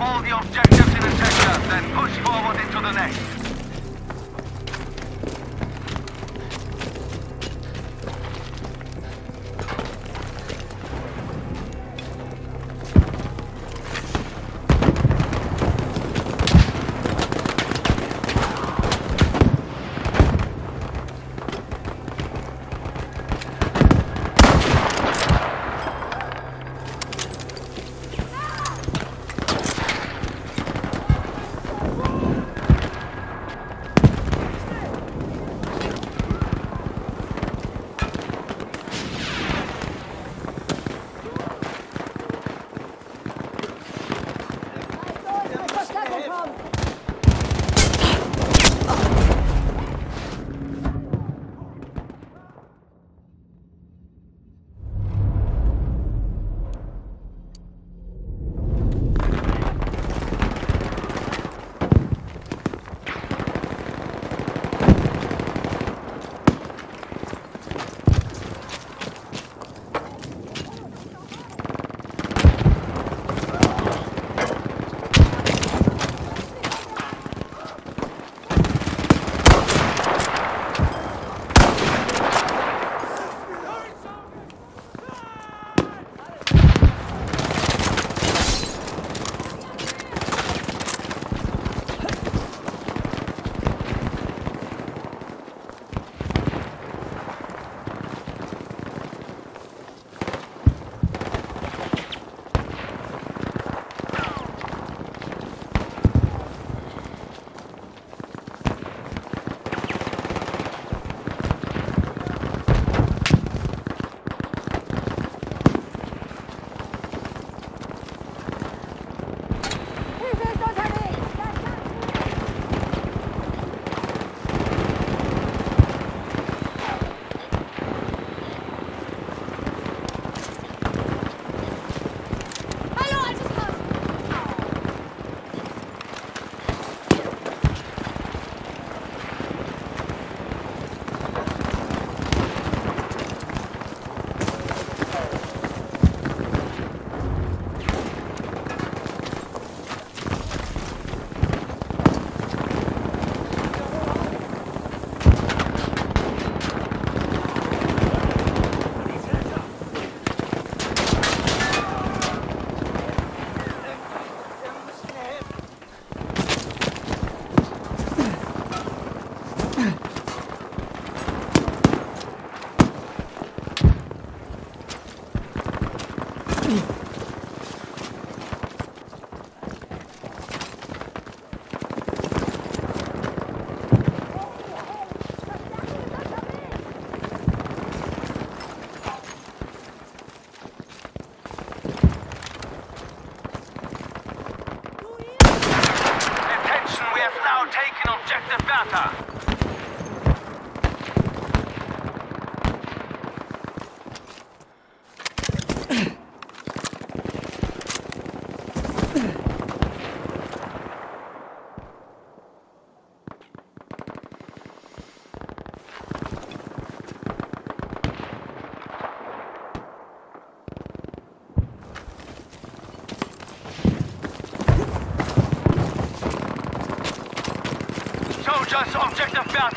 all the objectives in the sector, then push forward into the next.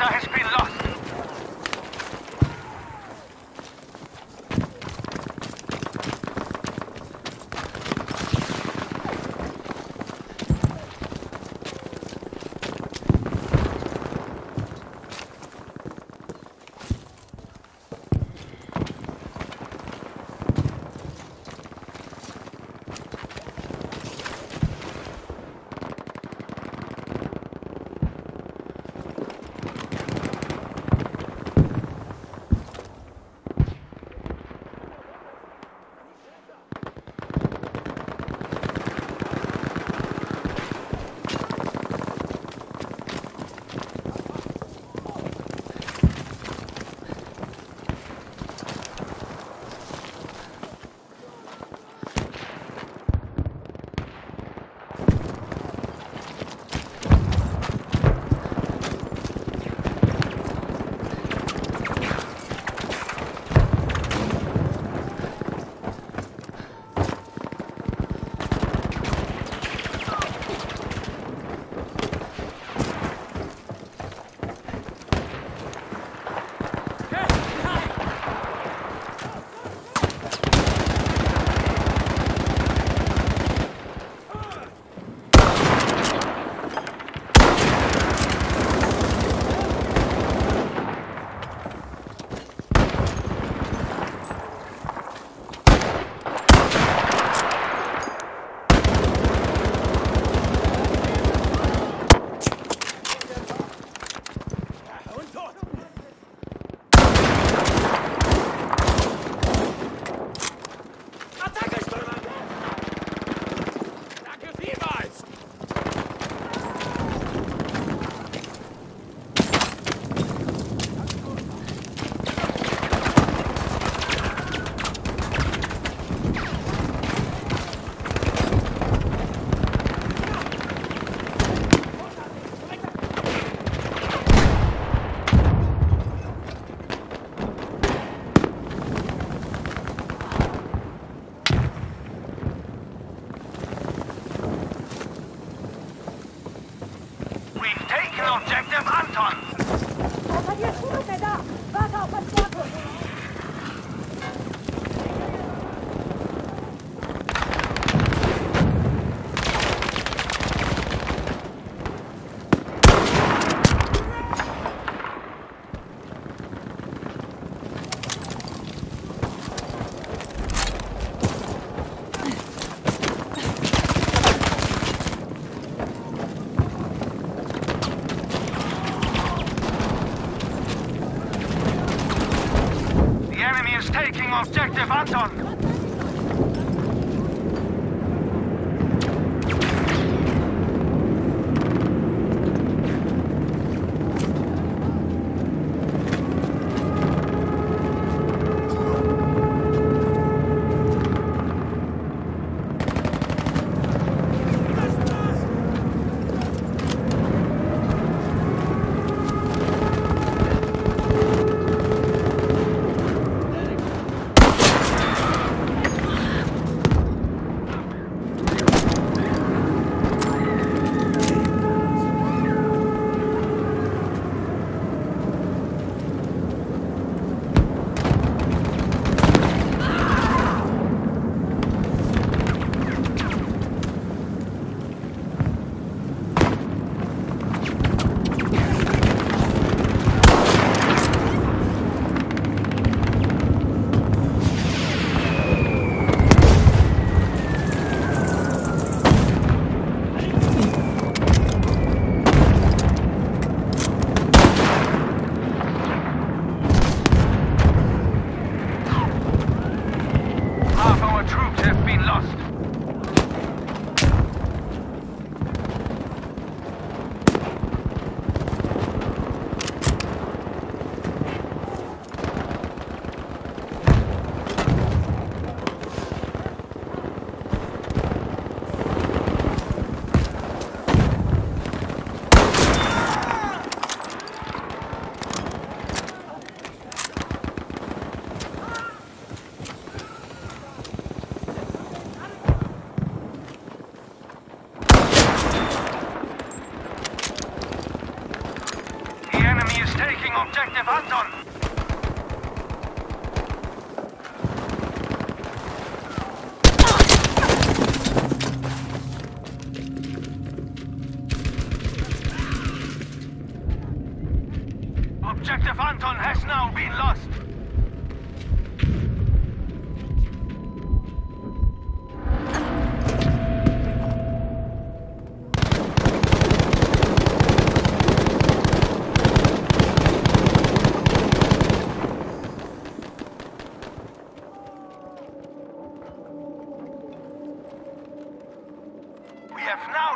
Objective Bertha objective Anton.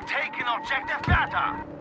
Taken objective Bertha.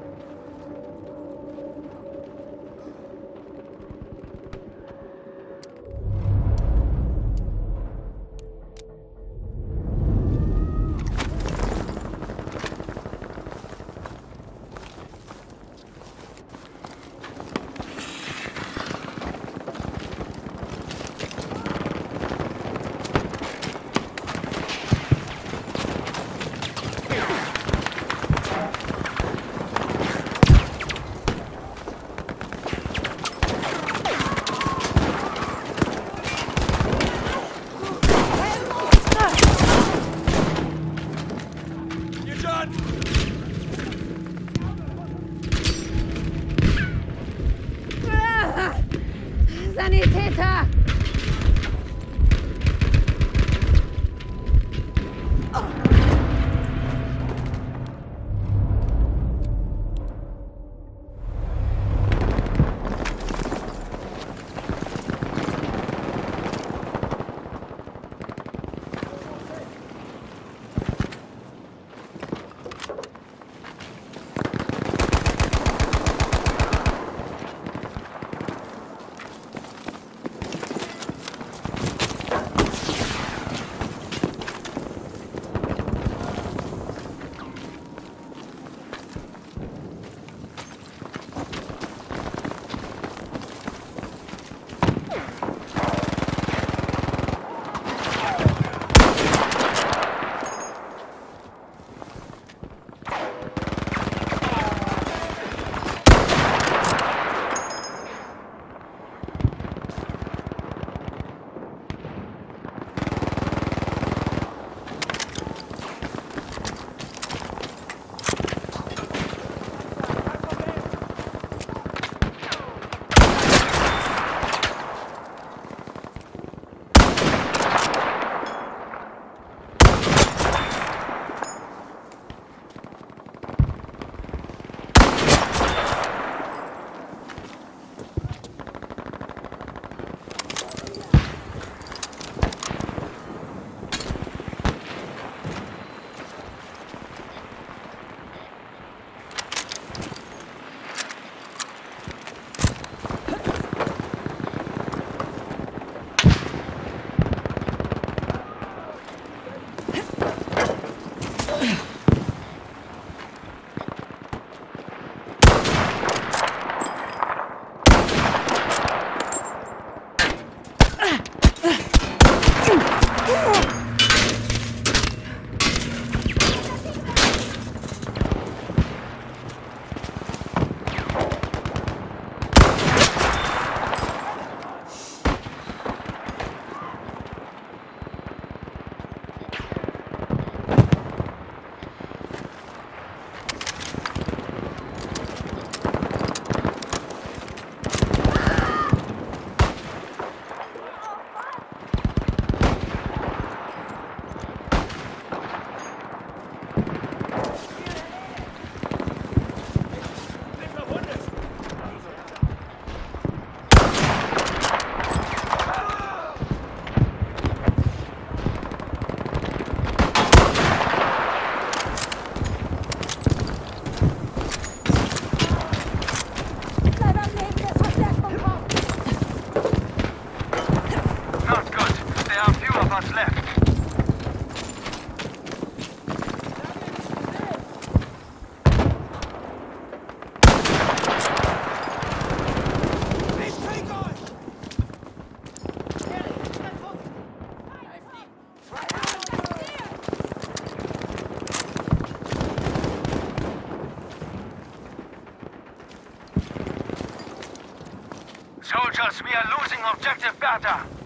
We are losing objective Dora.